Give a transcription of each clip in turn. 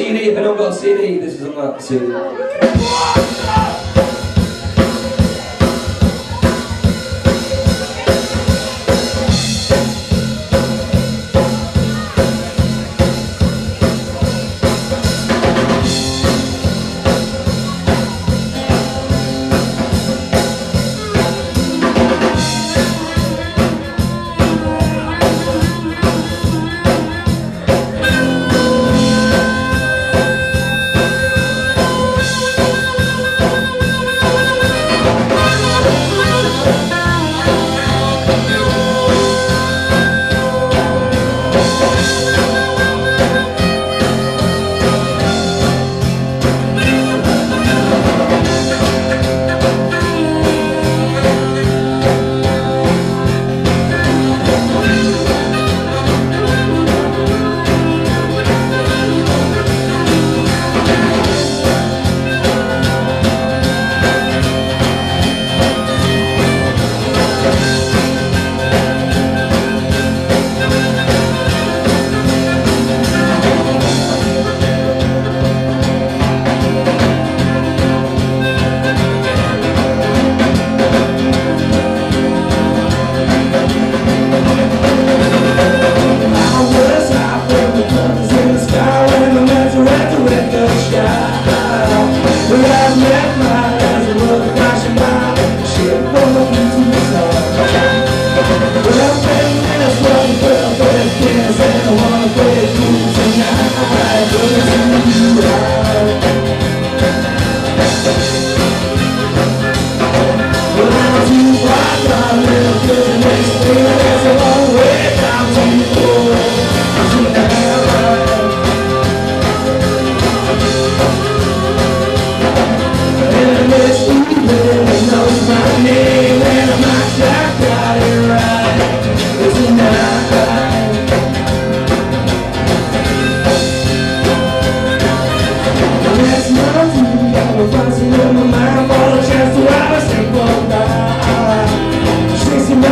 CD. If anyone got a CD, this is on that CD.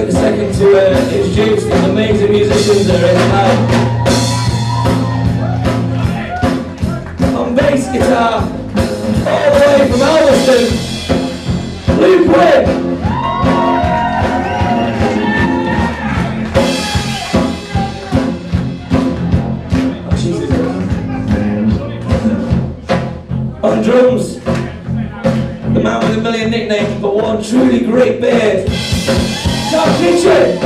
take a second to uh, introduce these amazing musicians that are in tonight. On bass guitar, all the way from Alveston, Luke Wynne. Oh, On drums, the man with a million nicknames, but one truly great beard. Szafniczy!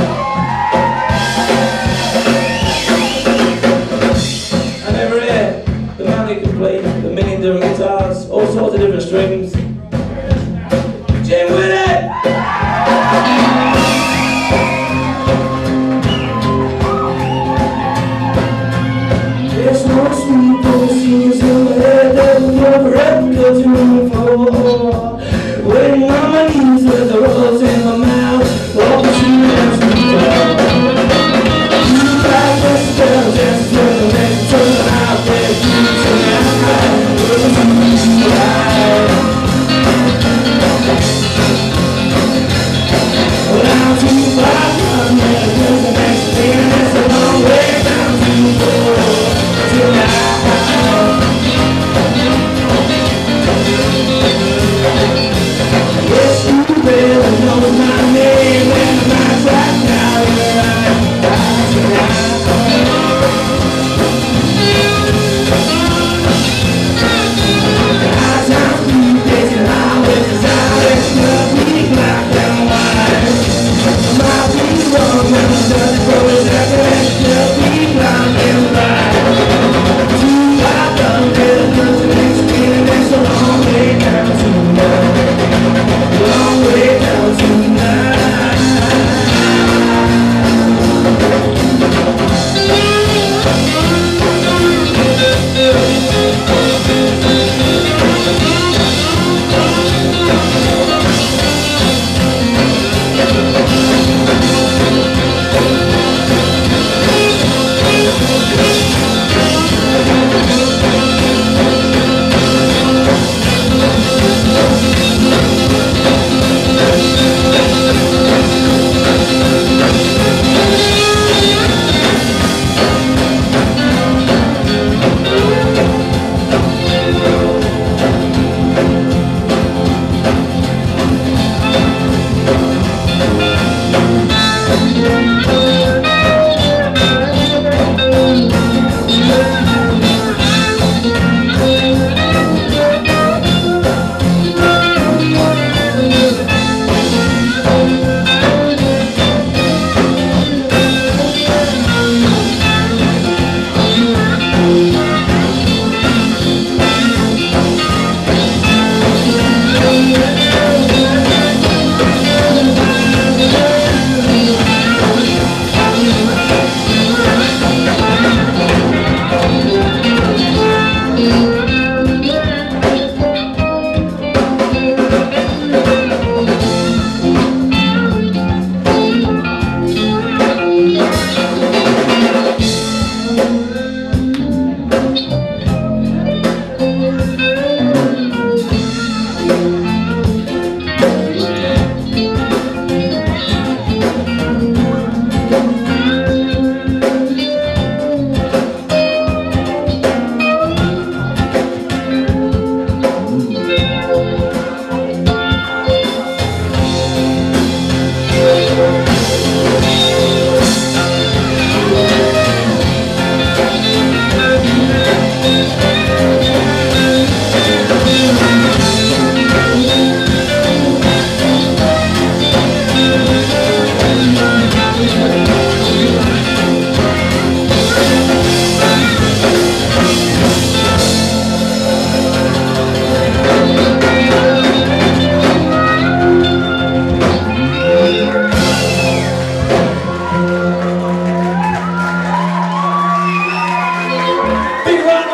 And every day, the man who can play the many different guitars, all sorts of different strings,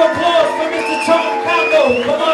applause for Mr. Tom Congo. Come on.